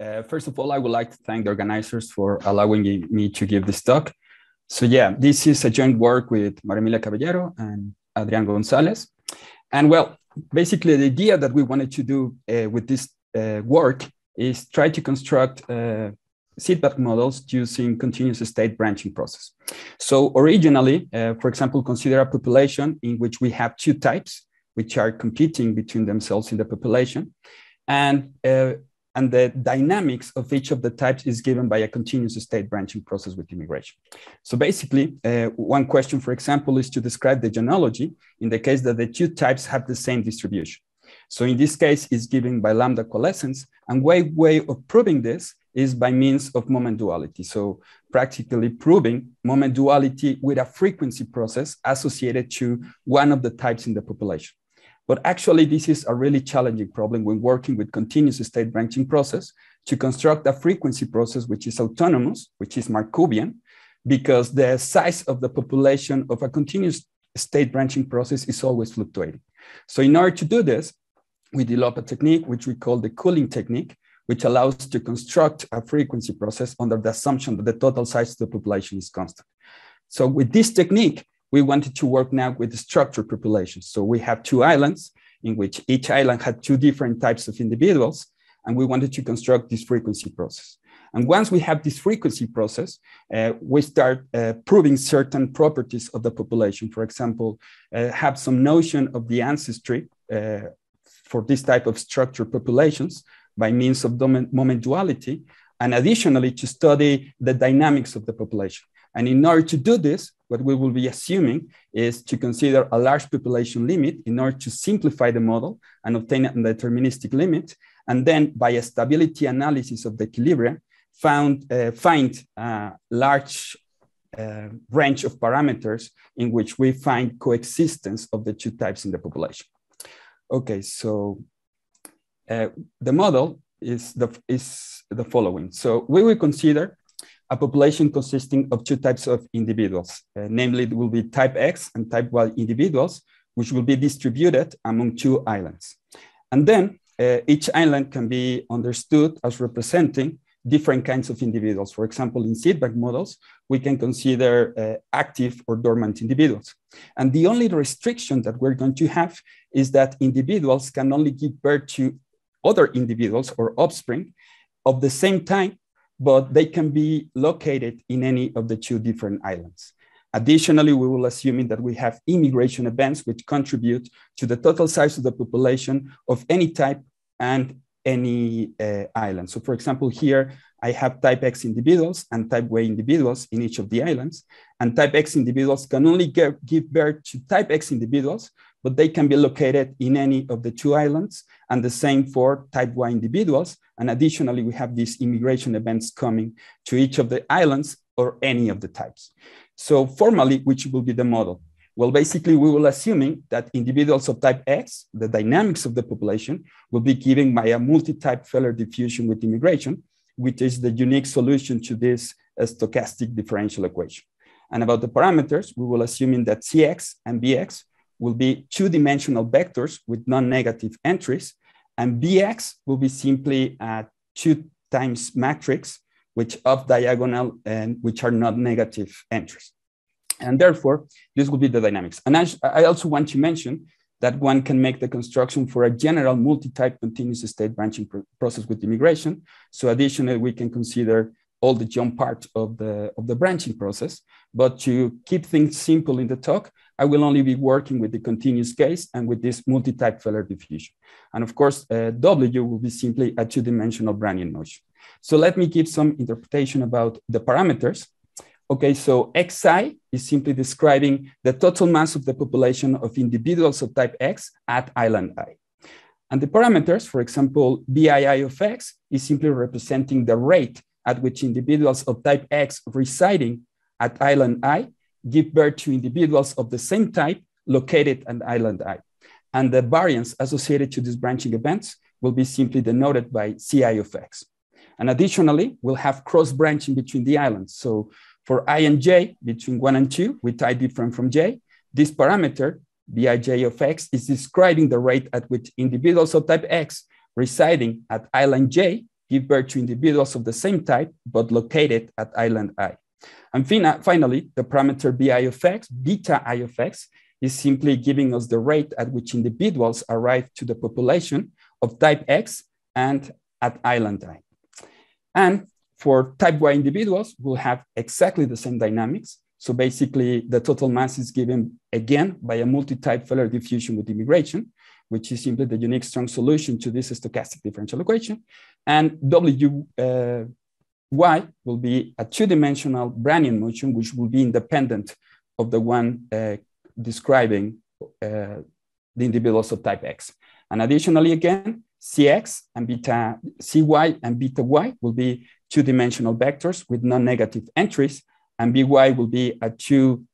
Uh, first of all, I would like to thank the organizers for allowing me to give this talk. So yeah, this is a joint work with Maria Caballero and Adrian Gonzalez. And well, basically the idea that we wanted to do uh, with this uh, work is try to construct uh, seedbank models using continuous state branching process. So originally, uh, for example, consider a population in which we have two types, which are competing between themselves in the population. And uh, and the dynamics of each of the types is given by a continuous state branching process with immigration. So basically, uh, one question, for example, is to describe the genealogy in the case that the two types have the same distribution. So in this case, it's given by lambda coalescence, and way way of proving this is by means of moment duality. So practically proving moment duality with a frequency process associated to one of the types in the population. But actually, this is a really challenging problem when working with continuous state branching process to construct a frequency process which is autonomous, which is Markovian, because the size of the population of a continuous state branching process is always fluctuating. So in order to do this, we develop a technique which we call the culling technique, which allows to construct a frequency process under the assumption that the total size of the population is constant. So with this technique, we wanted to work now with the structured populations. So we have two islands in which each island had two different types of individuals, and we wanted to construct this frequency process. And once we have this frequency process, uh, we start uh, proving certain properties of the population. For example, uh, have some notion of the ancestry uh, for this type of structured populations by means of moment duality, and additionally to study the dynamics of the population. And in order to do this, what we will be assuming is to consider a large population limit in order to simplify the model and obtain a deterministic limit. And then by a stability analysis of the equilibrium, found, uh, find a large uh, range of parameters in which we find coexistence of the two types in the population. Okay, so uh, the model is the, is the following. So we will consider a population consisting of two types of individuals, uh, namely it will be type X and type Y individuals, which will be distributed among two islands. And then uh, each island can be understood as representing different kinds of individuals. For example, in seedbank models, we can consider uh, active or dormant individuals. And the only restriction that we're going to have is that individuals can only give birth to other individuals or offspring of the same time but they can be located in any of the two different islands. Additionally, we will assuming that we have immigration events which contribute to the total size of the population of any type and any uh, island. So for example, here I have type X individuals and type Y individuals in each of the islands. And type X individuals can only give birth to type X individuals, but they can be located in any of the two islands. And the same for type Y individuals. And additionally, we have these immigration events coming to each of the islands or any of the types. So formally, which will be the model? Well, basically, we will assuming that individuals of type X, the dynamics of the population, will be given by a multi-type Feller diffusion with immigration, which is the unique solution to this uh, stochastic differential equation. And about the parameters, we will assuming that Cx and Bx will be two-dimensional vectors with non-negative entries, and Bx will be simply a two times matrix, which off diagonal and which are not negative entries. And therefore, this will be the dynamics. And I, I also want to mention that one can make the construction for a general multi-type continuous state branching pr process with immigration. So additionally, we can consider all the jump part of the, of the branching process. But to keep things simple in the talk, I will only be working with the continuous case and with this multi-type Feller diffusion. And of course, uh, W will be simply a two-dimensional Brownian motion. So let me give some interpretation about the parameters. Okay, so Xi is simply describing the total mass of the population of individuals of type X at island I. And the parameters, for example, BII of X is simply representing the rate at which individuals of type X residing at island I give birth to individuals of the same type located at island I. And the variance associated to these branching events will be simply denoted by CI of X. And additionally, we'll have cross branching between the islands. So for i and j, between 1 and 2, with i different from j, this parameter, bij of x, is describing the rate at which individuals of type x residing at island j give birth to individuals of the same type, but located at island i. And finally, the parameter bi of x, beta i of x, is simply giving us the rate at which individuals arrive to the population of type X and at island I. And for type Y individuals, we'll have exactly the same dynamics. So basically, the total mass is given again by a multi-type Feller diffusion with immigration, which is simply the unique strong solution to this stochastic differential equation. And W uh, y will be a two-dimensional Brownian motion, which will be independent of the one uh, describing uh, the individuals of type X. And additionally, again, Cx and beta Cy and beta y will be two-dimensional vectors with non-negative entries, and By will be a two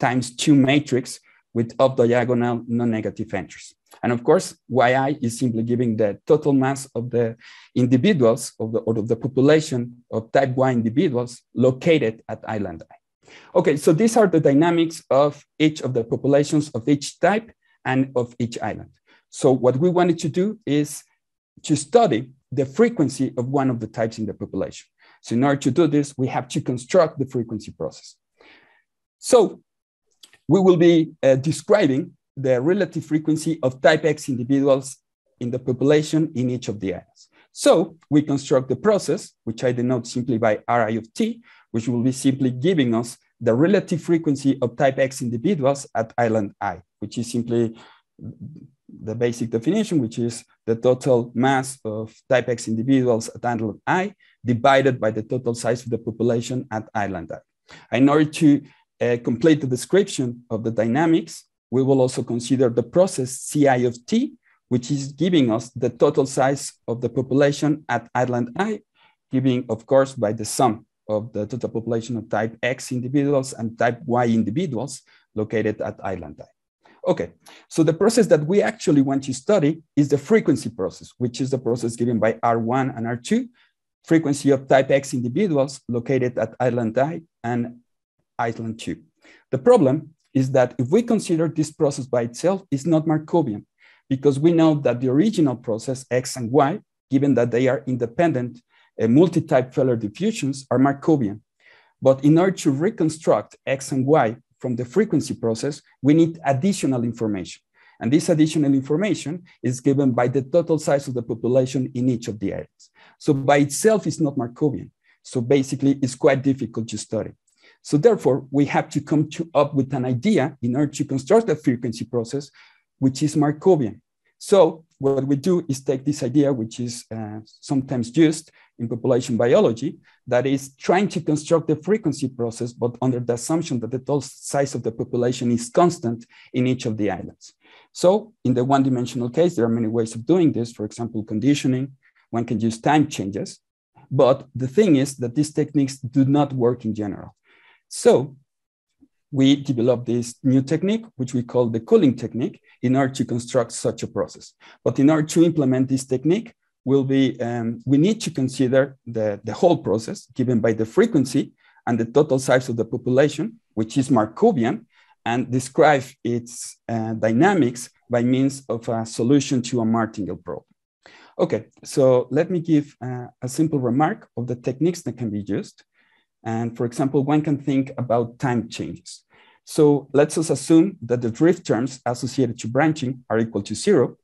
times two matrix with off-diagonal non-negative entries. And of course, Yi is simply giving the total mass of the individuals of the, or of the population of type Y individuals located at island I. Okay, so these are the dynamics of each of the populations of each type and of each island. So what we wanted to do is to study the frequency of one of the types in the population. So in order to do this, we have to construct the frequency process. So we will be uh, describing the relative frequency of type X individuals in the population in each of the islands. So we construct the process, which I denote simply by Ri of t, which will be simply giving us the relative frequency of type X individuals at island i, which is simply the basic definition, which is the total mass of type X individuals at island i divided by the total size of the population at island i. In order to uh, complete the description of the dynamics, we will also consider the process Ci of t, which is giving us the total size of the population at island i, giving, of course, by the sum of the total population of type X individuals and type Y individuals located at island I. Okay, so the process that we actually want to study is the frequency process, which is the process given by R1 and R2, frequency of type X individuals located at island I and island 2. The problem is that if we consider this process by itself, it's not Markovian, because we know that the original process X and Y, given that they are independent uh, multi-type Feller diffusions are Markovian. But in order to reconstruct X and Y from the frequency process, we need additional information. And this additional information is given by the total size of the population in each of the areas. So by itself, it's not Markovian. So basically, it's quite difficult to study. So therefore, we have to come to up with an idea in order to construct the frequency process, which is Markovian. So what we do is take this idea, which is uh, sometimes used in population biology, that is trying to construct the frequency process, but under the assumption that the total size of the population is constant in each of the islands. So in the one-dimensional case, there are many ways of doing this. For example, conditioning, one can use time changes. But the thing is that these techniques do not work in general. So we developed this new technique, which we call the culling technique, in order to construct such a process. But in order to implement this technique, will be, um, we need to consider the, the whole process given by the frequency and the total size of the population, which is Markovian, and describe its uh, dynamics by means of a solution to a martingale problem. Okay, so let me give uh, a simple remark of the techniques that can be used. And for example, one can think about time changes. So let's just assume that the drift terms associated to branching are equal to zero,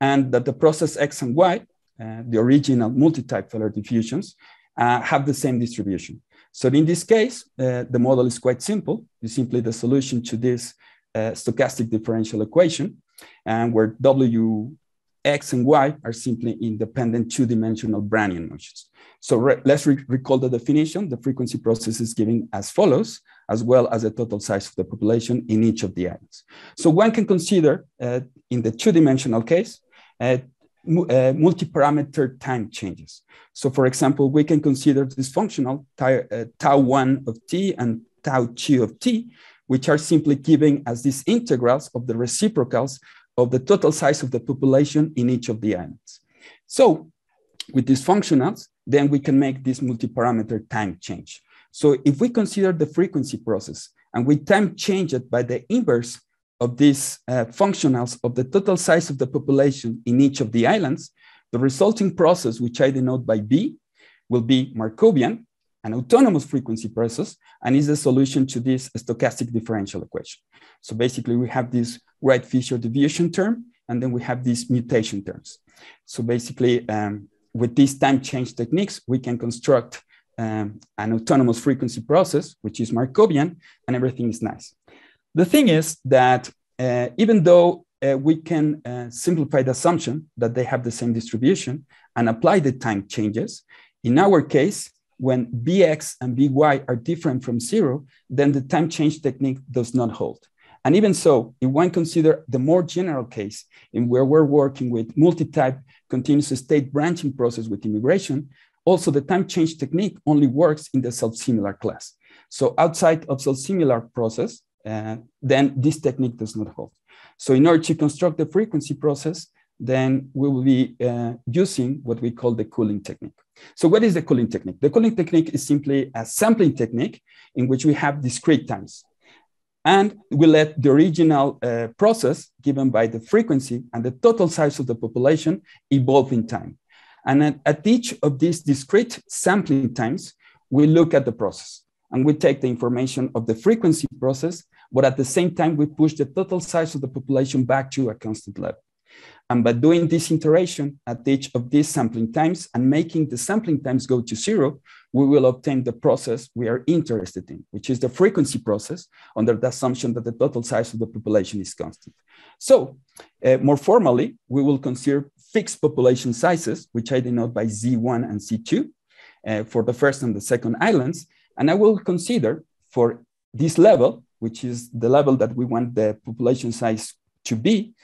and that the process X and Y, uh, the original multi-type Feller diffusions, uh, have the same distribution. So in this case, uh, the model is quite simple. It's simply the solution to this uh, stochastic differential equation, and where W X and Y are simply independent two-dimensional Brownian motions. So re let's re recall the definition. The frequency process is given as follows, as well as the total size of the population in each of the islands. So one can consider, uh, in the two-dimensional case, uh, uh, multi-parameter time changes. So for example, we can consider this functional uh, tau 1 of t and tau 2 of t, which are simply given as these integrals of the reciprocals of the total size of the population in each of the islands. So with these functionals, then we can make this multi-parameter time change. So if we consider the frequency process and we time change it by the inverse of these uh, functionals of the total size of the population in each of the islands, the resulting process, which I denote by B, will be Markovian, an autonomous frequency process, and is the solution to this stochastic differential equation. So basically we have this Wright-Fisher deviation term, and then we have these mutation terms. So basically, um, with these time change techniques, we can construct um, an autonomous frequency process, which is Markovian, and everything is nice. The thing is that uh, even though uh, we can uh, simplify the assumption that they have the same distribution and apply the time changes, in our case, when bx and by are different from zero, then the time change technique does not hold. And even so, if one consider the more general case in where we're working with multi-type continuous state branching process with immigration, also the time change technique only works in the self-similar class. So outside of self-similar process, uh, then this technique does not hold. So in order to construct the frequency process, then we will be uh, using what we call the culling technique. So what is the culling technique? The culling technique is simply a sampling technique in which we have discrete times. And we let the original uh, process given by the frequency and the total size of the population evolve in time. And at, at each of these discrete sampling times, we look at the process and we take the information of the frequency process, but at the same time, we push the total size of the population back to a constant level. And by doing this iteration at each of these sampling times and making the sampling times go to zero, we will obtain the process we are interested in, which is the frequency process under the assumption that the total size of the population is constant. So uh, more formally, we will consider fixed population sizes, which I denote by Z1 and Z2 uh, for the first and the second islands. And I will consider for this level, which is the level that we want the population size to be,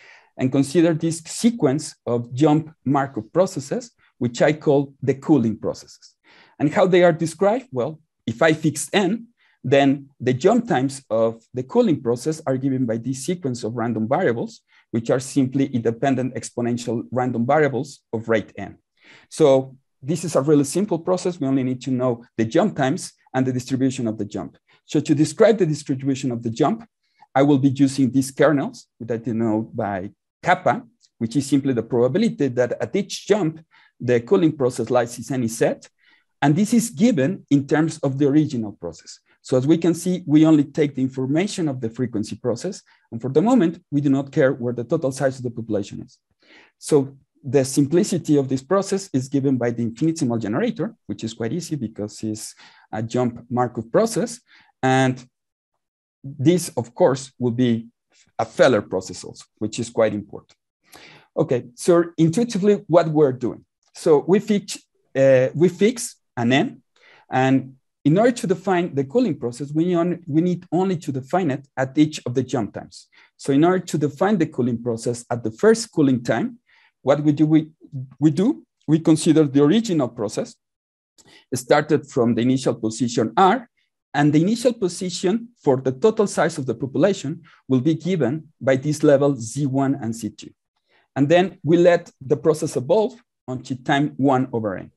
and consider this sequence of jump Markov processes, which I call the culling processes. And how they are described? Well, if I fix n, then the jump times of the culling process are given by this sequence of random variables, which are simply independent exponential random variables of rate n. So this is a really simple process. We only need to know the jump times and the distribution of the jump. So to describe the distribution of the jump, I will be using these kernels that know by kappa, which is simply the probability that at each jump, the culling process lies in any set, and this is given in terms of the original process. So as we can see, we only take the information of the frequency process. And for the moment, we do not care where the total size of the population is. So the simplicity of this process is given by the infinitesimal generator, which is quite easy because it's a jump Markov process. And this, of course, will be a Feller process also, which is quite important. Okay, so intuitively, what we're doing. So we fix, uh, we fix an n. And in order to define the culling process, we, on, we need only to define it at each of the jump times. So in order to define the culling process at the first culling time, what we do, we, we do, we consider the original process started from the initial position R, and the initial position for the total size of the population will be given by this level Z1 and Z2. And then we let the process evolve until time one over n.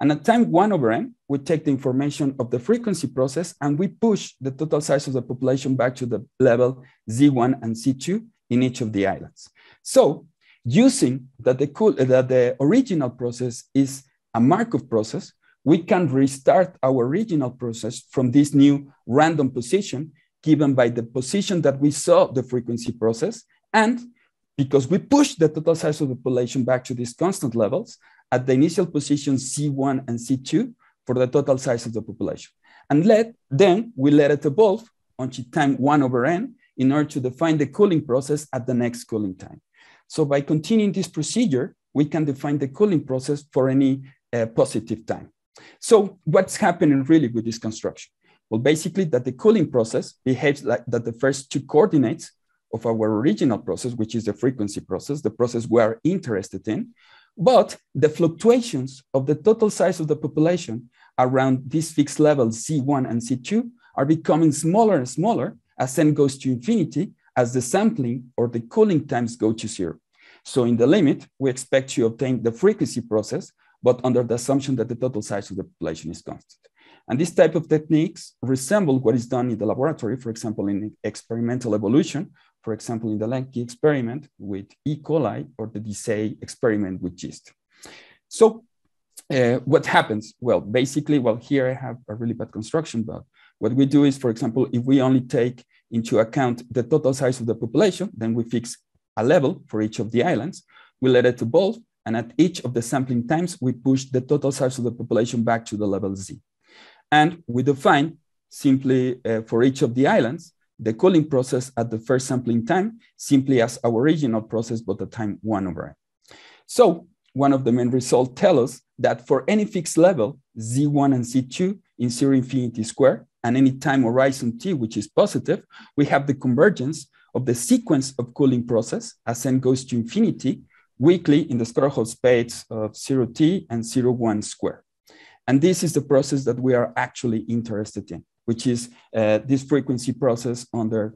And at time one over n, we take the information of the frequency process and we push the total size of the population back to the level Z1 and Z2 in each of the islands. So using that the, cool, that the original process is a Markov process, we can restart our original process from this new random position given by the position that we saw the frequency process. And because we push the total size of the population back to these constant levels, at the initial position C1 and C2 for the total size of the population. And let, then we let it evolve until time one over n in order to define the culling process at the next culling time. So by continuing this procedure, we can define the culling process for any uh, positive time. So what's happening really with this construction? Well, basically that the culling process behaves like that the first two coordinates of our original process, which is the frequency process, the process we are interested in, but the fluctuations of the total size of the population around these fixed levels C1 and C2 are becoming smaller and smaller as n goes to infinity as the sampling or the culling times go to zero. So in the limit, we expect to obtain the frequency process, but under the assumption that the total size of the population is constant. And this type of techniques resemble what is done in the laboratory, for example, in experimental evolution, for example, in the Lenski experiment with E. coli or the Desai experiment with yeast. So uh, what happens? Well, basically, well, here I have a really bad construction, but what we do is, for example, if we only take into account the total size of the population, then we fix a level for each of the islands. We let it evolve, and at each of the sampling times, we push the total size of the population back to the level z. And we define simply uh, for each of the islands, the culling process at the first sampling time simply as our original process, but the time one over n. So one of the main results tell us that for any fixed level, Z1 and Z2 in zero infinity square, and any time horizon t, which is positive, we have the convergence of the sequence of culling process as n goes to infinity weakly in the Skorokhod space of 0t and 0, 1 square. And this is the process that we are actually interested in, which is uh, this frequency process under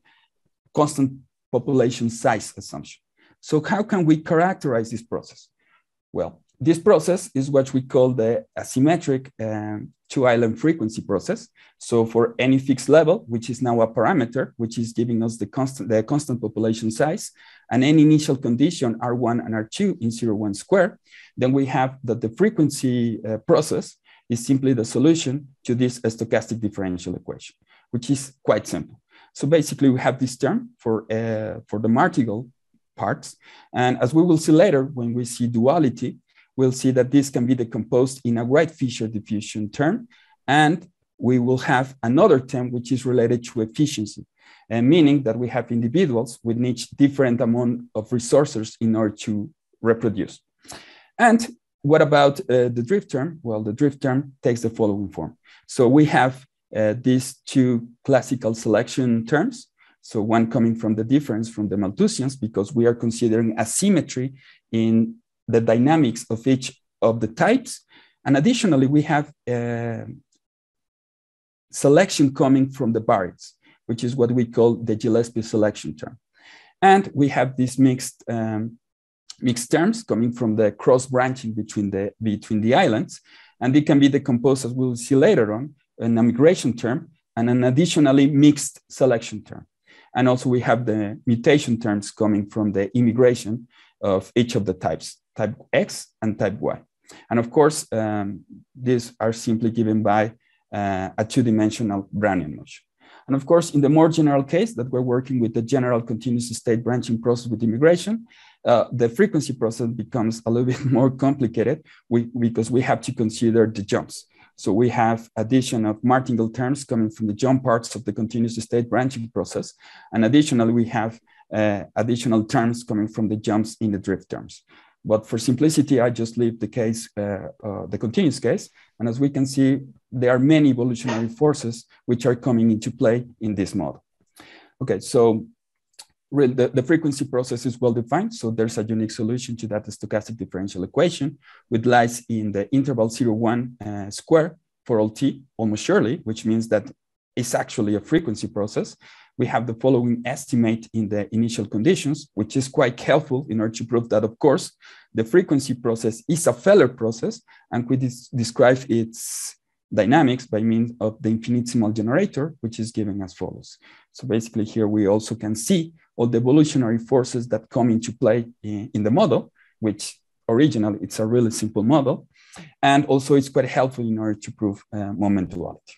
constant population size assumption. So how can we characterize this process? Well, this process is what we call the asymmetric um, two island frequency process. So for any fixed level, which is now a parameter, which is giving us the constant, the constant population size, and any initial condition R1 and R2 in zero one square, then we have that the frequency uh, process is simply the solution to this stochastic differential equation, which is quite simple. So basically we have this term for, uh, for the Martingale parts. And as we will see later, when we see duality, we'll see that this can be decomposed in a Wright-Fisher diffusion term, and we will have another term which is related to efficiency, uh, meaning that we have individuals with each different amount of resources in order to reproduce. And what about uh, the drift term? Well, the drift term takes the following form. So we have uh, these two classical selection terms. So one coming from the difference from the Malthusians, because we are considering asymmetry in the dynamics of each of the types. And additionally, we have uh, selection coming from the variances, which is what we call the Gillespie selection term. And we have these mixed, um, mixed terms coming from the cross branching between the, between the islands. And they can be decomposed, as we'll see later on, an a migration term and an additionally mixed selection term. And also we have the mutation terms coming from the immigration of each of the types type X and type Y. And of course, um, these are simply given by uh, a two-dimensional Brownian motion. And of course, in the more general case that we're working with the general continuous state branching process with immigration, uh, the frequency process becomes a little bit more complicated we, because we have to consider the jumps. So we have addition of martingale terms coming from the jump parts of the continuous state branching process. And additionally, we have uh, additional terms coming from the jumps in the drift terms. But for simplicity, I just leave the case, uh, uh, the continuous case. And as we can see, there are many evolutionary forces which are coming into play in this model. Okay, so the, the frequency process is well defined. So there's a unique solution to that stochastic differential equation, which lies in the interval 0, 1 uh, square for all t, almost surely, which means that it's actually a frequency process we have the following estimate in the initial conditions, which is quite helpful in order to prove that, of course, the frequency process is a Feller process, and we describe its dynamics by means of the infinitesimal generator, which is given as follows. So basically here we also can see all the evolutionary forces that come into play in, in the model, which originally it's a really simple model. And also it's quite helpful in order to prove uh, moment duality.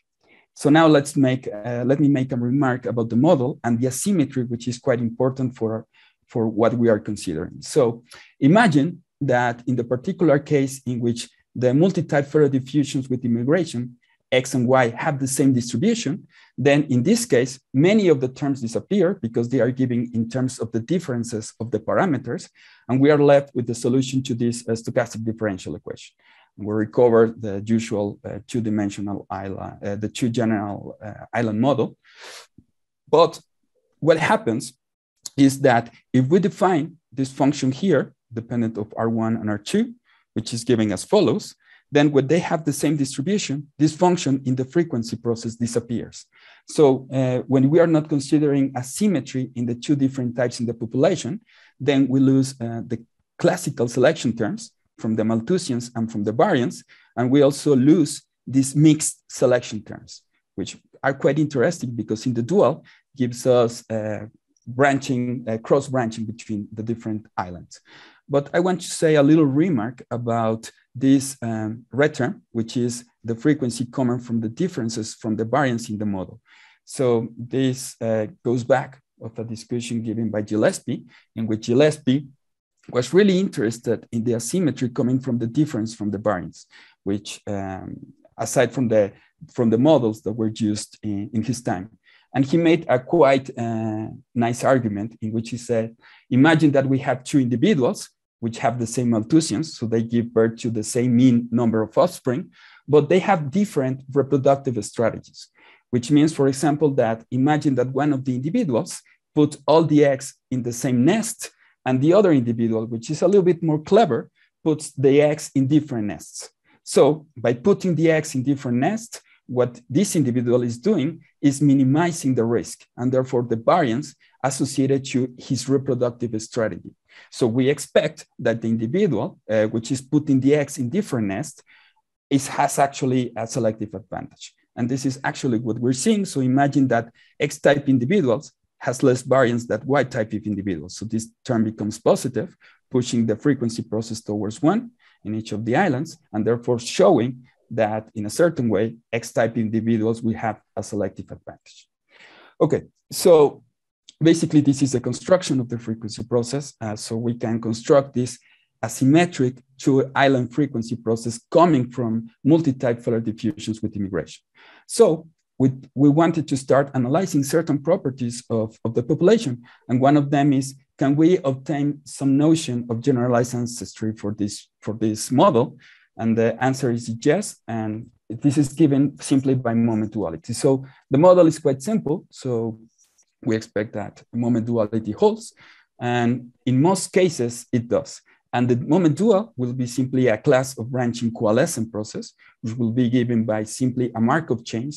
So now let's make, uh, let me make a remark about the model and the asymmetry, which is quite important for, for what we are considering. So imagine that in the particular case in which the multi-type Feller diffusions with immigration, X and Y have the same distribution, then in this case, many of the terms disappear because they are given in terms of the differences of the parameters, and we are left with the solution to this uh, stochastic differential equation we recover the usual uh, two-dimensional island, uh, the two general uh, island model. But what happens is that if we define this function here, dependent of R1 and R2, which is giving as follows, then when they have the same distribution, this function in the frequency process disappears. So uh, when we are not considering asymmetry in the two different types in the population, then we lose uh, the classical selection terms, from the Malthusians and from the variants. And we also lose these mixed selection terms, which are quite interesting because in the dual gives us uh, branching, uh, cross branching between the different islands. But I want to say a little remark about this um, red term, which is the frequency coming from the differences from the variance in the model. So this uh, goes back of a discussion given by Gillespie, in which Gillespie was really interested in the asymmetry coming from the difference from the variance, which um, aside from the from the models that were used in, in his time. And he made a quite uh, nice argument in which he said, imagine that we have two individuals which have the same Malthusians, so they give birth to the same mean number of offspring, but they have different reproductive strategies, which means, for example, that imagine that one of the individuals put all the eggs in the same nest, and the other individual, which is a little bit more clever, puts the eggs in different nests. So by putting the eggs in different nests, what this individual is doing is minimizing the risk and therefore the variance associated to his reproductive strategy. So we expect that the individual, uh, which is putting the eggs in different nests, is, has actually a selective advantage. And this is actually what we're seeing. So imagine that X-type individuals has less variance than Y-type of individuals. So this term becomes positive, pushing the frequency process towards one in each of the islands, and therefore showing that in a certain way, X-type individuals will have a selective advantage. Okay, so basically this is a construction of the frequency process. Uh, so we can construct this asymmetric two island frequency process coming from multi-type Feller diffusions with immigration. So we, we wanted to start analyzing certain properties of, of the population. And one of them is, can we obtain some notion of generalized ancestry for this, for this model? And the answer is yes. And this is given simply by moment duality. So the model is quite simple. So we expect that moment duality holds. And in most cases, it does. And the moment dual will be simply a class of branching coalescent process, which will be given by simply a Markov chain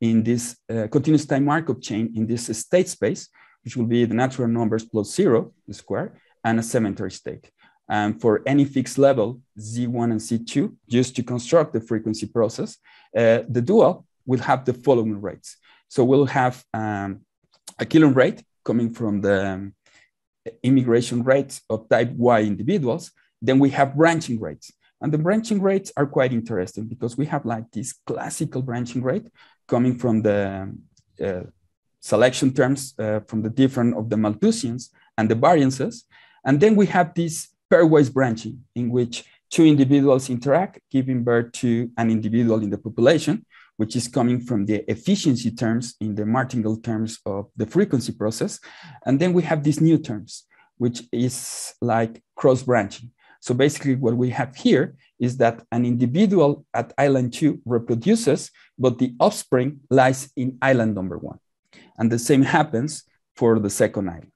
in this uh, continuous time Markov chain in this state space, which will be the natural numbers plus zero square and a cemetery state. And for any fixed level, Z1 and Z2, just to construct the frequency process, uh, the dual will have the following rates. So we'll have um, a killing rate coming from the um, immigration rates of type Y individuals. Then we have branching rates. And the branching rates are quite interesting because we have like this classical branching rate coming from the uh, selection terms uh, from the different of the Malthusians and the variances. And then we have this pairwise branching in which two individuals interact, giving birth to an individual in the population, which is coming from the efficiency terms in the martingale terms of the frequency process. And then we have these new terms, which is like cross branching. So basically what we have here is that an individual at island two reproduces, but the offspring lies in island number one. And the same happens for the second island.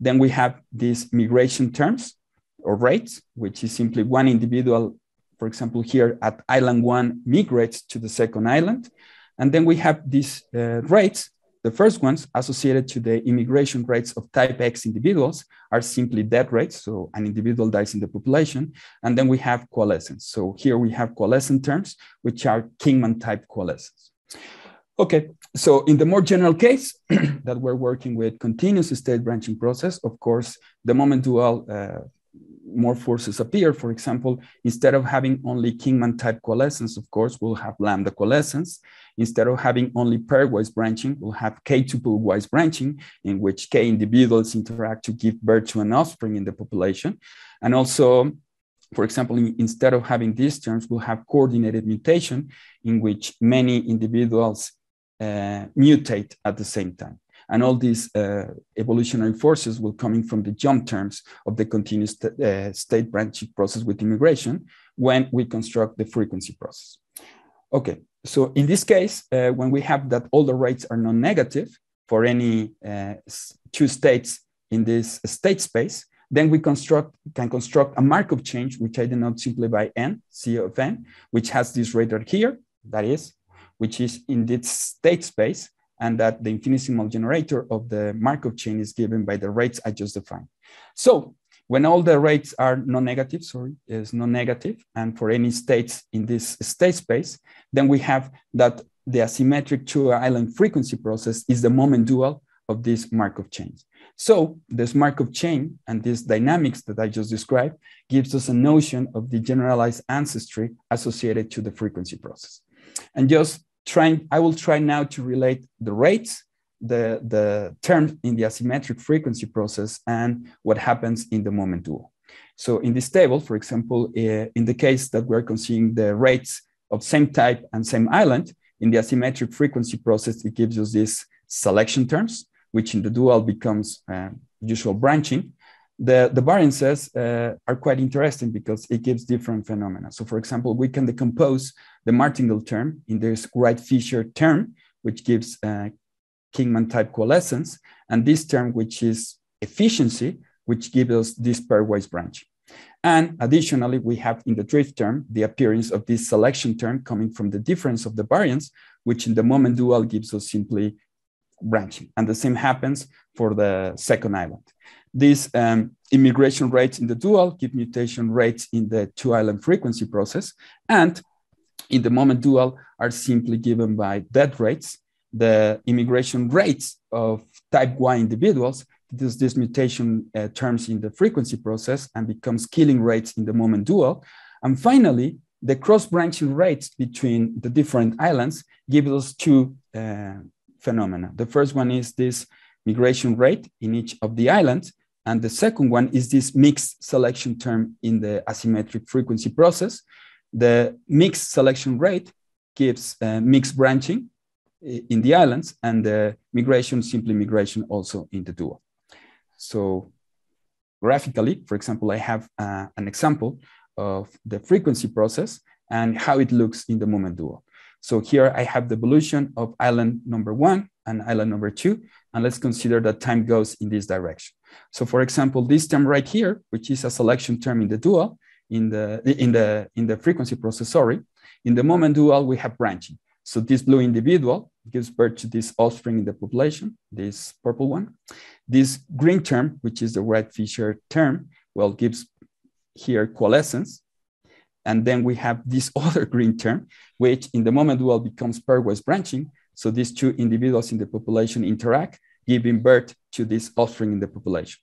Then we have these migration terms or rates, which is simply one individual, for example, here at island one migrates to the second island. And then we have these uh, rates the first ones associated to the immigration rates of type X individuals are simply death rates. So an individual dies in the population. And then we have coalescence. So here we have coalescent terms, which are Kingman type coalescence. Okay, so in the more general case that we're working with continuous state branching process, of course, the moment dual uh, more forces appear. For example, instead of having only Kingman type coalescence, of course, we'll have lambda coalescence. Instead of having only pairwise branching, we'll have K tuple-wise branching, in which K individuals interact to give birth to an offspring in the population. And also, for example, instead of having these terms, we'll have coordinated mutation, in which many individuals uh, mutate at the same time. And all these uh, evolutionary forces will coming from the jump terms of the continuous uh, state branching process with immigration when we construct the frequency process. Okay, so in this case, uh, when we have that all the rates are non-negative for any uh, two states in this state space, then we construct can construct a Markov chain, which I denote simply by n, C of n, which has this rate here, that is, which is in this state space, and that the infinitesimal generator of the Markov chain is given by the rates I just defined. So when all the rates are non-negative, sorry, is non-negative, and for any states in this state space, then we have that the asymmetric two island frequency process is the moment dual of these Markov chains. So this Markov chain and this dynamics that I just described gives us a notion of the generalized ancestry associated to the frequency process. And just trying, I will try now to relate the rates, the, the term in the asymmetric frequency process and what happens in the moment dual. So in this table, for example, uh, in the case that we're considering the rates of same type and same island, in the asymmetric frequency process, it gives us these selection terms which in the dual becomes uh, usual branching, the, the variances uh, are quite interesting because it gives different phenomena. So for example, we can decompose the martingale term in this Wright-Fisher term, which gives uh, Kingman type coalescence, and this term, which is efficiency, which gives us this pairwise branch. And additionally, we have in the drift term, the appearance of this selection term coming from the difference of the variance, which in the moment dual gives us simply branching. And the same happens for the second island. These um, immigration rates in the dual give mutation rates in the two island frequency process. And in the moment dual are simply given by death rates. The immigration rates of type Y individuals does this mutation uh, terms in the frequency process and becomes killing rates in the moment dual. And finally, the cross branching rates between the different islands give us two uh, phenomena. The first one is this migration rate in each of the islands. And the second one is this mixed selection term in the asymmetric frequency process. The mixed selection rate gives uh, mixed branching in the islands and the migration, simply migration also in the dual. So graphically, for example, I have uh, an example of the frequency process and how it looks in the moment dual. So here I have the evolution of island number one and island number two, and let's consider that time goes in this direction. So for example, this term right here, which is a selection term in the dual, in the, in the, in the frequency process, sorry, in the moment dual, we have branching. So this blue individual gives birth to this offspring in the population, this purple one. This green term, which is the Wright-Fisher term, well, gives here coalescence. And then we have this other green term, which in the moment dual becomes pairwise branching. So these two individuals in the population interact, giving birth to this offspring in the population.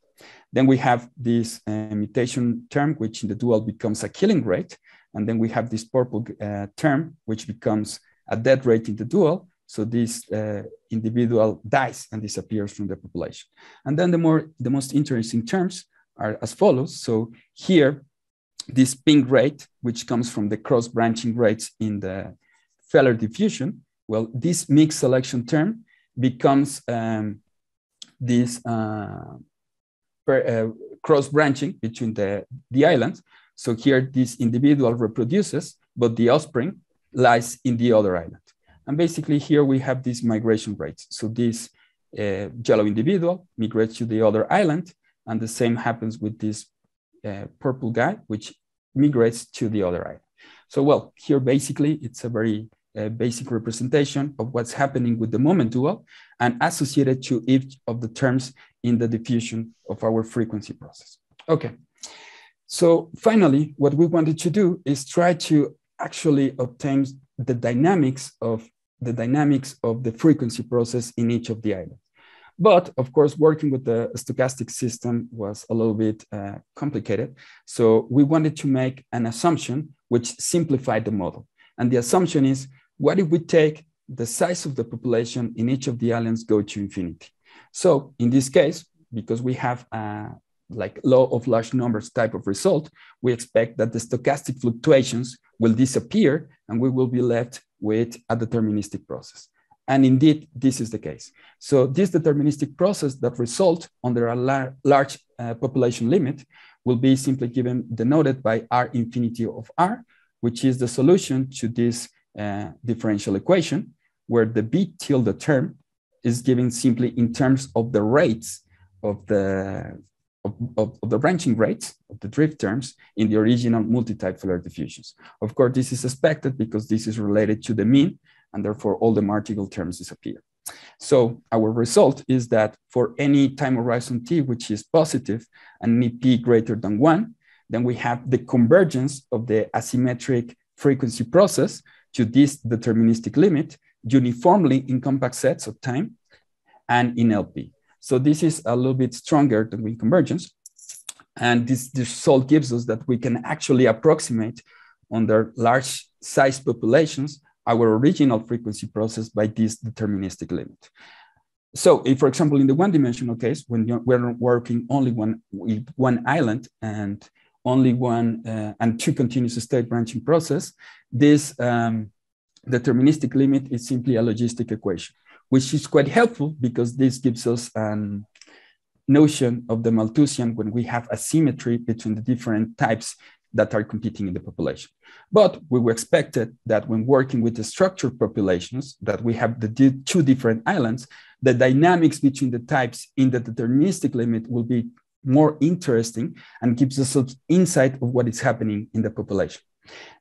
Then we have this uh, mutation term, which in the dual becomes a killing rate. And then we have this purple uh, term, which becomes a death rate in the dual. So this uh, individual dies and disappears from the population. And then the more the most interesting terms are as follows. So here this pink rate, which comes from the cross branching rates in the Feller diffusion, well, this mixed selection term becomes um, this uh, uh, cross branching between the, the islands. So here this individual reproduces, but the offspring lies in the other island. And basically here we have these migration rates. So this uh, yellow individual migrates to the other island, and the same happens with this uh, purple guy, which migrates to the other eye. So, well, here basically it's a very uh, basic representation of what's happening with the moment dual and associated to each of the terms in the diffusion of our frequency process. Okay. So finally, what we wanted to do is try to actually obtain the dynamics of the dynamics of the frequency process in each of the islands. But of course, working with the stochastic system was a little bit uh, complicated. So we wanted to make an assumption which simplified the model. And the assumption is, what if we take the size of the population in each of the islands go to infinity? So in this case, because we have a like law of large numbers type of result, we expect that the stochastic fluctuations will disappear and we will be left with a deterministic process. And indeed, this is the case. So this deterministic process that results under a lar large uh, population limit will be simply given denoted by R infinity of R, which is the solution to this uh, differential equation, where the B tilde term is given simply in terms of the rates of the of, of, of, the branching rates of the drift terms in the original multi-type Feller diffusions. Of course, this is expected because this is related to the mean and therefore all the martingale terms disappear. So our result is that for any time horizon t, which is positive and any p greater than one, then we have the convergence of the asymmetric frequency process to this deterministic limit uniformly in compact sets of time and in LP. So this is a little bit stronger than wing convergence. And this, this result gives us that we can actually approximate under large size populations our original frequency process by this deterministic limit. So if, for example, in the one-dimensional case, when we're working only one one island and only one uh, and two continuous state branching process, this um, deterministic limit is simply a logistic equation, which is quite helpful because this gives us an notion of the Malthusian when we have asymmetry between the different types that are competing in the population. But we were expected that when working with the structured populations, that we have the two different islands, the dynamics between the types in the deterministic limit will be more interesting and gives us some insight of what is happening in the population.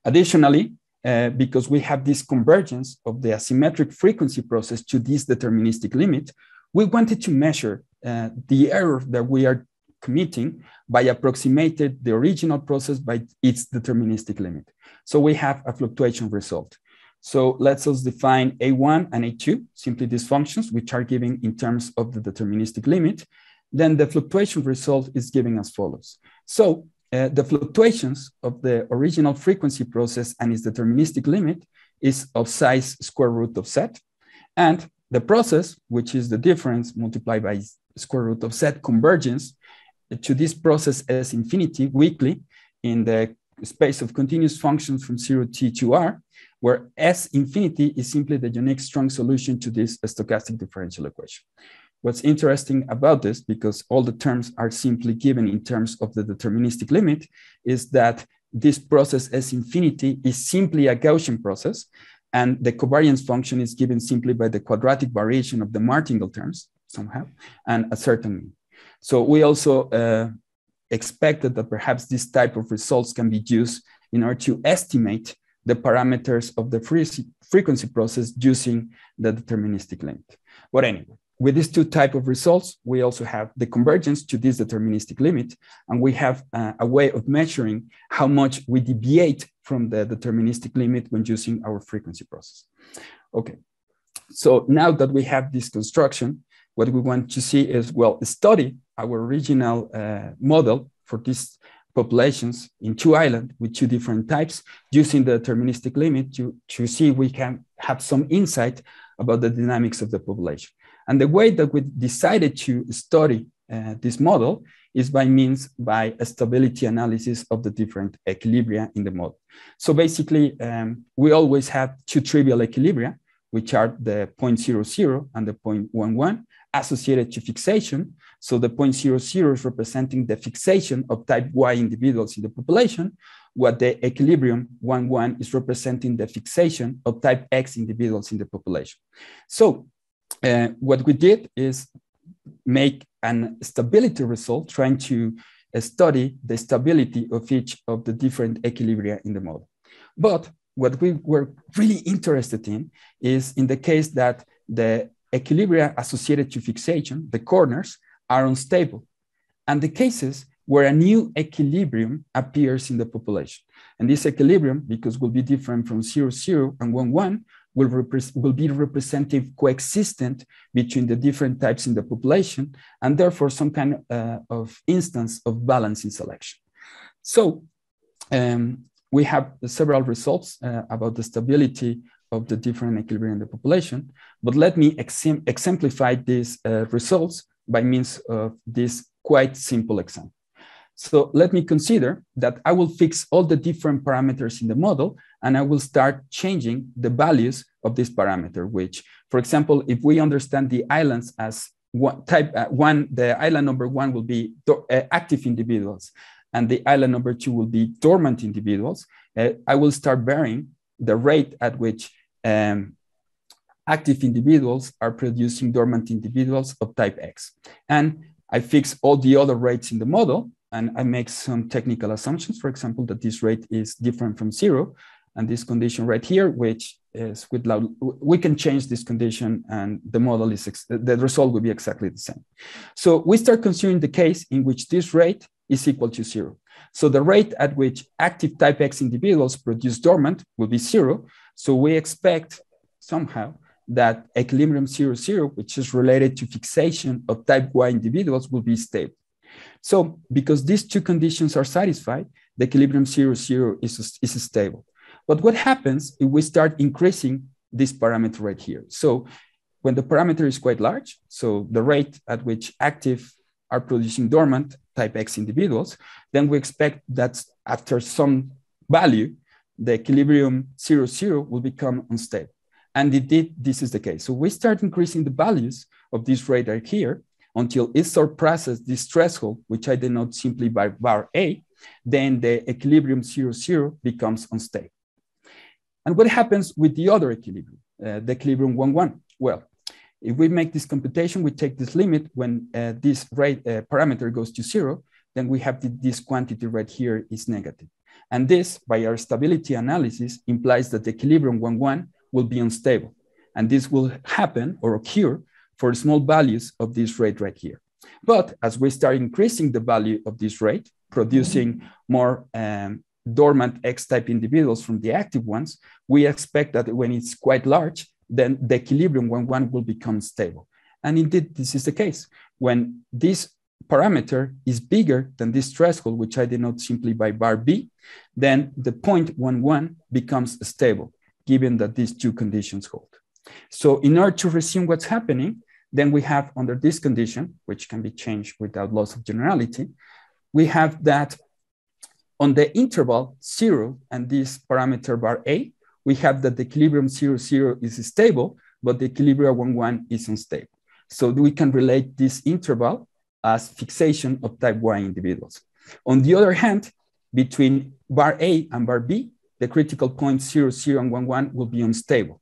Additionally, uh, because we have this convergence of the asymmetric frequency process to this deterministic limit, we wanted to measure uh, the error that we are committing by approximated the original process by its deterministic limit. So we have a fluctuation result. So let's us define A1 and A2, simply these functions, which are given in terms of the deterministic limit. Then the fluctuation result is given as follows. So uh, the fluctuations of the original frequency process and its deterministic limit is of size square root of z. And the process, which is the difference multiplied by square root of z convergence to this process as infinity weakly in the space of continuous functions from zero t to r, where S infinity is simply the unique strong solution to this stochastic differential equation. What's interesting about this, because all the terms are simply given in terms of the deterministic limit, is that this process S infinity is simply a Gaussian process, and the covariance function is given simply by the quadratic variation of the martingale terms somehow, and a certain mean. So we also uh, expected that perhaps this type of results can be used in order to estimate the parameters of the frequency process using the deterministic limit. But anyway, with these two type of results, we also have the convergence to this deterministic limit, and we have uh, a way of measuring how much we deviate from the deterministic limit when using our frequency process. Okay, so now that we have this construction, what we want to see is, well, study our original uh, model for these populations in two islands with two different types using the deterministic limit to, to see we can have some insight about the dynamics of the population. And the way that we decided to study uh, this model is by means by a stability analysis of the different equilibria in the model. So basically, um, we always have two trivial equilibria, which are the 0.00 and the 0.11 associated to fixation. So the 0.00 is representing the fixation of type Y individuals in the population, what the equilibrium 1,1 is representing the fixation of type X individuals in the population. So uh, what we did is make an stability result trying to uh, study the stability of each of the different equilibria in the model. But what we were really interested in is in the case that the equilibria associated to fixation, the corners, are unstable, and the cases where a new equilibrium appears in the population. And this equilibrium, because will be different from 0, 0 and 1, 1, will, will be representative coexistent between the different types in the population, and therefore some kind uh, of instance of balance in selection. So um, we have several results uh, about the stability of the different equilibrium in the population. But let me exemplify these uh, results by means of this quite simple example. So let me consider that I will fix all the different parameters in the model and I will start changing the values of this parameter, which, for example, if we understand the islands as one type uh, one, the island number one will be uh, active individuals and the island number two will be dormant individuals. Uh, I will start varying the rate at which um, active individuals are producing dormant individuals of type X. And I fix all the other rates in the model and I make some technical assumptions, for example, that this rate is different from zero. And this condition right here, which is with loud, we can change this condition and the model is, the result will be exactly the same. So we start considering the case in which this rate is equal to zero. So the rate at which active type X individuals produce dormant will be zero. So we expect somehow that equilibrium zero, zero, which is related to fixation of type Y individuals will be stable. So because these two conditions are satisfied, the equilibrium zero, zero is, is stable. But what happens if we start increasing this parameter right here? So when the parameter is quite large, so the rate at which active are producing dormant type X individuals, then we expect that after some value, the equilibrium zero, zero will become unstable. And indeed, this is the case. So we start increasing the values of this right here until it surpasses this threshold, which I denote simply by bar A, then the equilibrium zero, zero becomes unstable. And what happens with the other equilibrium, uh, the equilibrium one, one? Well, if we make this computation, we take this limit when uh, this rate uh, parameter goes to zero, then we have the, this quantity right here is negative. And this, by our stability analysis, implies that the equilibrium 1, 1 will be unstable. And this will happen or occur for small values of this rate right here. But as we start increasing the value of this rate, producing more um, dormant X-type individuals from the active ones, we expect that when it's quite large, then the equilibrium when one will become stable. And indeed, this is the case. When this parameter is bigger than this threshold, which I denote simply by bar B, then the point one one becomes stable, given that these two conditions hold. So in order to resume what's happening, then we have under this condition, which can be changed without loss of generality, we have that on the interval zero and this parameter bar A, we have that the equilibrium zero, zero is stable, but the equilibrium one, one is unstable. So we can relate this interval as fixation of type Y individuals. On the other hand, between bar A and bar B, the critical points 0, 0, and 1, 1 will be unstable.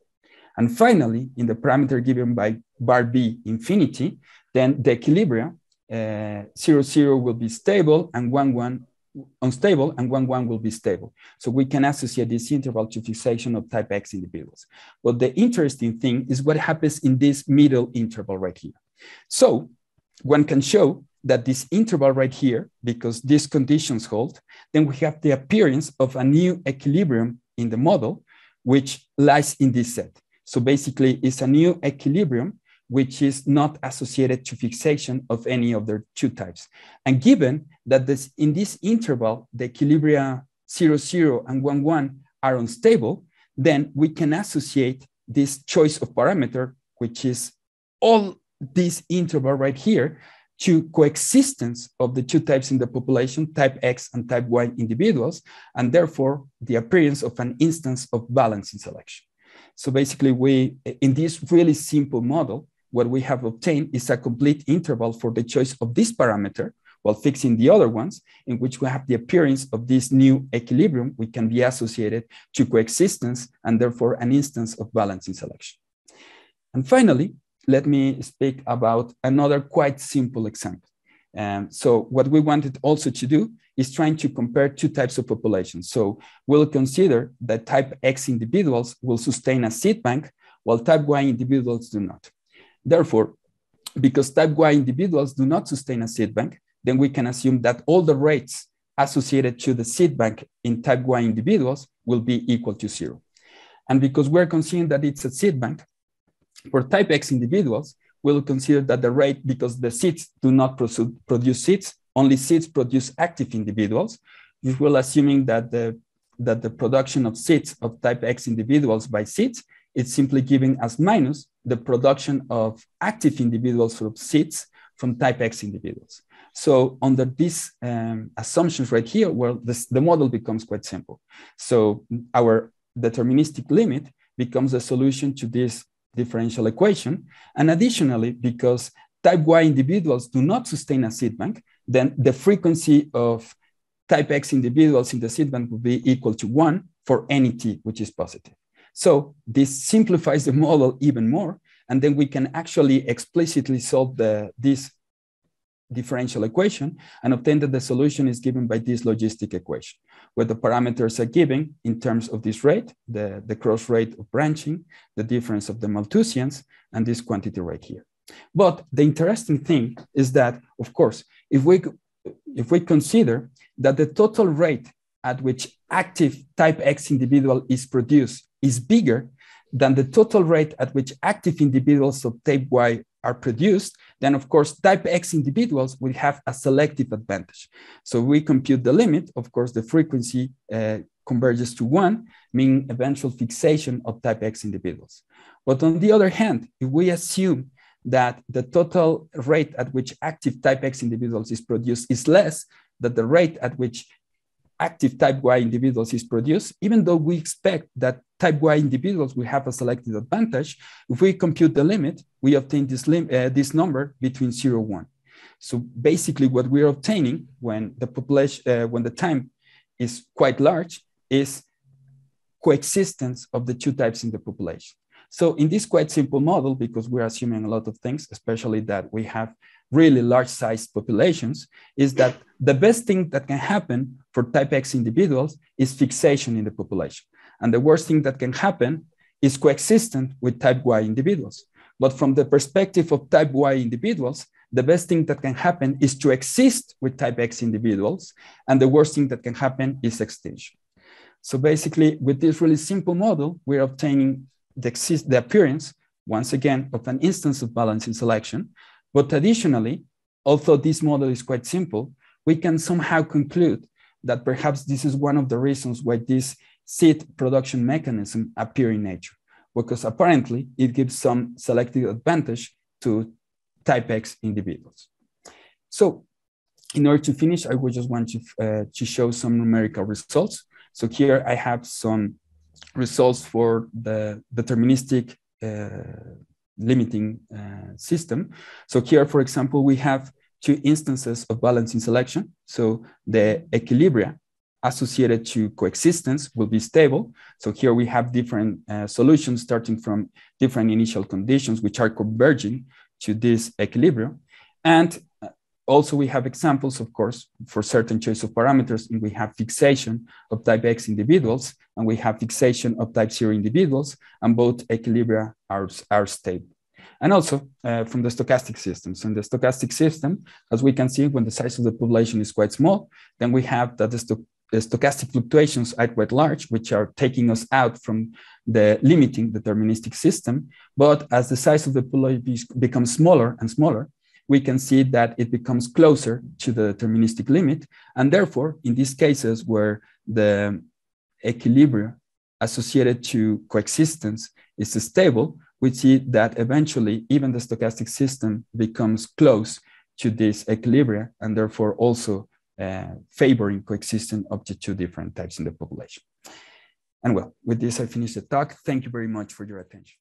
And finally, in the parameter given by bar B infinity, then the equilibrium uh, 0, 0 will be stable and 1, 1 unstable and 1, 1 will be stable. So we can associate this interval to fixation of type X individuals. But the interesting thing is what happens in this middle interval right here. So one can show that this interval right here, because these conditions hold, then we have the appearance of a new equilibrium in the model, which lies in this set. So basically, it's a new equilibrium which is not associated to fixation of any of the two types. And given that this, in this interval, the equilibria 0, 0 and 1, 1 are unstable, then we can associate this choice of parameter, which is all this interval right here, to coexistence of the two types in the population, type X and type Y individuals, and therefore the appearance of an instance of balancing selection. So basically we, in this really simple model, what we have obtained is a complete interval for the choice of this parameter while fixing the other ones in which we have the appearance of this new equilibrium, we can be associated to coexistence and therefore an instance of balancing selection. And finally, let me speak about another quite simple example. Um, so what we wanted also to do is trying to compare two types of populations. So we'll consider that type X individuals will sustain a seed bank while type Y individuals do not. Therefore, because type Y individuals do not sustain a seed bank, then we can assume that all the rates associated to the seed bank in type Y individuals will be equal to zero. And because we're considering that it's a seed bank, for type X individuals, we'll consider that the rate, because the seeds do not produce seeds, only seeds produce active individuals, we will assuming that the, that the production of seeds of type X individuals by seeds is simply giving as minus the production of active individuals from seeds from type X individuals. So under these um, assumptions right here, well, this, the model becomes quite simple. So our deterministic limit becomes a solution to this differential equation. And additionally, because type Y individuals do not sustain a seed bank, then the frequency of type X individuals in the seed bank would be equal to one for any t, which is positive. So this simplifies the model even more. And then we can actually explicitly solve the, this differential equation and obtain that the solution is given by this logistic equation where the parameters are given in terms of this rate, the, the cross rate of branching, the difference of the Malthusians, and this quantity right here. But the interesting thing is that, of course, if we, if we consider that the total rate at which active type X individual is produced is bigger than the total rate at which active individuals of type Y are produced, then of course type X individuals will have a selective advantage. So we compute the limit, of course the frequency uh, converges to one, meaning eventual fixation of type X individuals. But on the other hand, if we assume that the total rate at which active type X individuals is produced is less than the rate at which active type Y individuals is produced, even though we expect that type Y individuals will have a selective advantage, if we compute the limit, we obtain this, lim uh, this number between zero one. So basically what we're obtaining when the population, uh, when the time is quite large is coexistence of the two types in the population. So in this quite simple model, because we're assuming a lot of things, especially that we have really large sized populations, is that the best thing that can happen for type X individuals is fixation in the population. And the worst thing that can happen is coexistence with type Y individuals. But from the perspective of type Y individuals, the best thing that can happen is to exist with type X individuals. And the worst thing that can happen is extinction. So basically, with this really simple model, we're obtaining the, the appearance, once again, of an instance of balancing selection. But additionally, although this model is quite simple, we can somehow conclude that perhaps this is one of the reasons why this seed production mechanism appear in nature, because apparently it gives some selective advantage to type X individuals. So in order to finish, I would just want to, uh, to show some numerical results. So here I have some results for the deterministic uh, limiting uh, system. So here, for example, we have two instances of balancing selection. So the equilibria associated to coexistence will be stable. So here we have different uh, solutions starting from different initial conditions, which are converging to this equilibrium. And also we have examples, of course, for certain choice of parameters, and we have fixation of type X individuals, and we have fixation of type zero individuals, and both equilibria are, are stable. And also uh, from the stochastic systems. In the stochastic system, as we can see, when the size of the population is quite small, then we have that the, sto the stochastic fluctuations are quite large, which are taking us out from the limiting deterministic system. But as the size of the population becomes smaller and smaller, we can see that it becomes closer to the deterministic limit. And therefore, in these cases where the equilibrium associated to coexistence is stable, we see that eventually even the stochastic system becomes close to this equilibrium and therefore also uh, favoring coexistence of the two different types in the population. And well, with this, I finish the talk. Thank you very much for your attention.